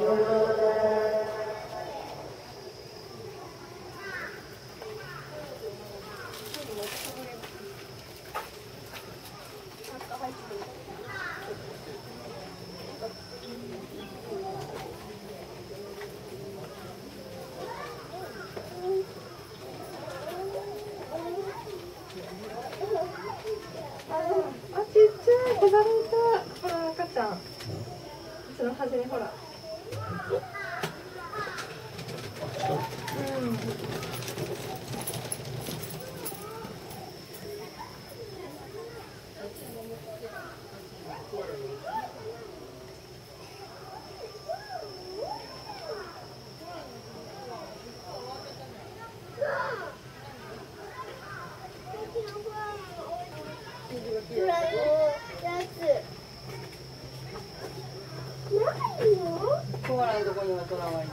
あ、ちっちゃい、子ザルいた。ほら、赤ちゃん。その端にほら。うん。コアラのとこにはトラはいない。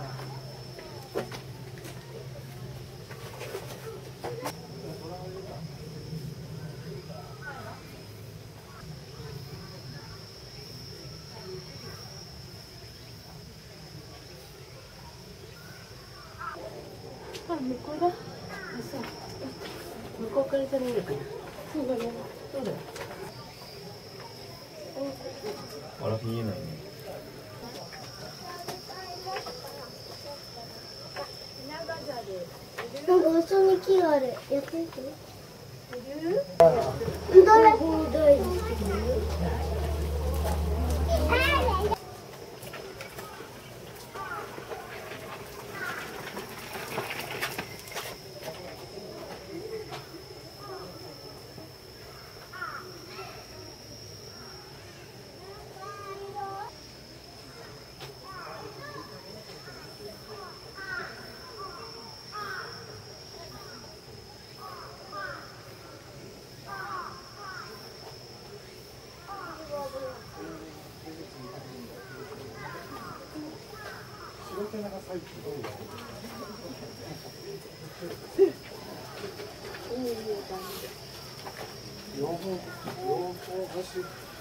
あ、向こうだ。向こうからじゃ見えるかな。そうだね。そうだよ。あら見えないねなんか後ろに木がある。やってみて。いるどれ？どれ？両方、両方走って。